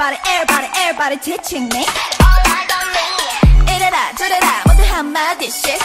Everybody everybody everybody teaching me All right on me 이래라 저래라 모두 한마디씩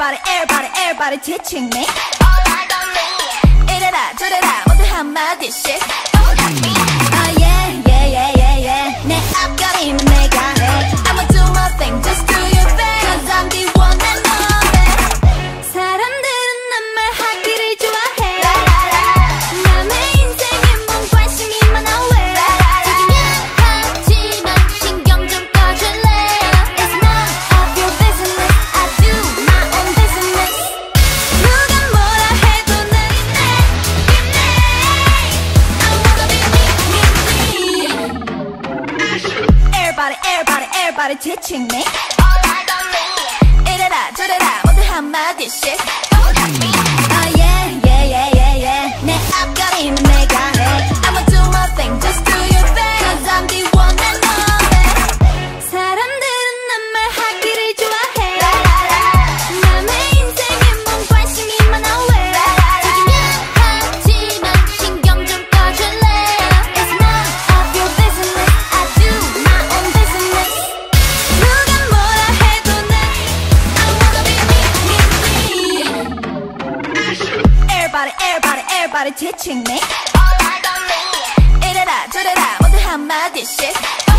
Everybody, everybody, everybody teaching me. All right on me. 이래라 저래라 모두 한마디씩. Everybody everybody everybody teaching me All I got me 이래라 저래라 모두 한마디씩 everybody everybody teaching me. All eyes on me 이래라 저래라 모두 한마디씩